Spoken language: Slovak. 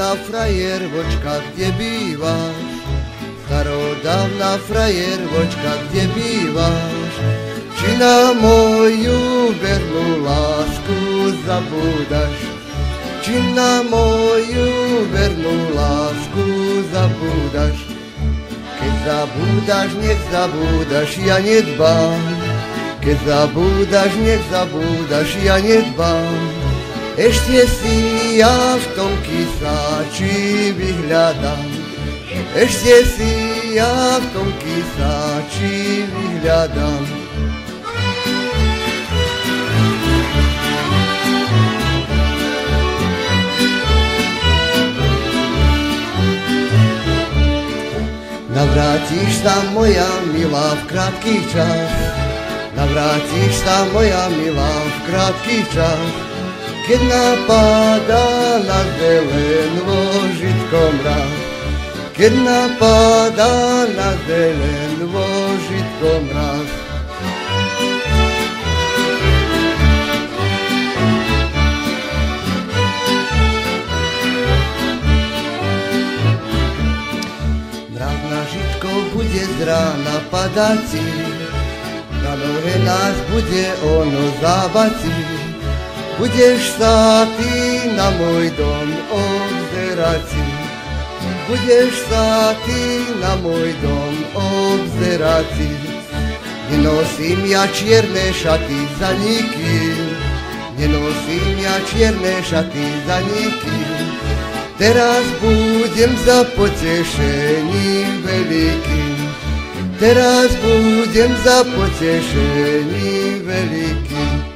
Starodávna frajervočka, kde bývaš? Starodávna frajervočka, kde bývaš? Či na moju vernú lásku zabúdaš? Či na moju vernú zabúdaš? Keď zabúdaš, nech zabúdaš, ja nedbám. Keď zabúdaš, nech zabúdaš, ja nedbám. Ešte si ja v tom kysáči vyhľadám. Ešte si ja v tom kysáči vyhľadám. Navrátiš sa moja milá v krátky čas, navrátiš sa moja milá v krátky čas, keď napadá na zelen vožitko mraz. Keď napadá na zelen vožitko mraz. Mraz žitko bude z rána padáci, na nohe nás bude ono zábací. Budeš sa ty na môj dom obzerať si. Budeš sa ty na môj dom obzerať si. Nenosím ja čierne šaty za nikým. Nenosím ja čierne šaty za nikým. Teraz budem za potešením veľkým. Teraz budem za potešením veľkým.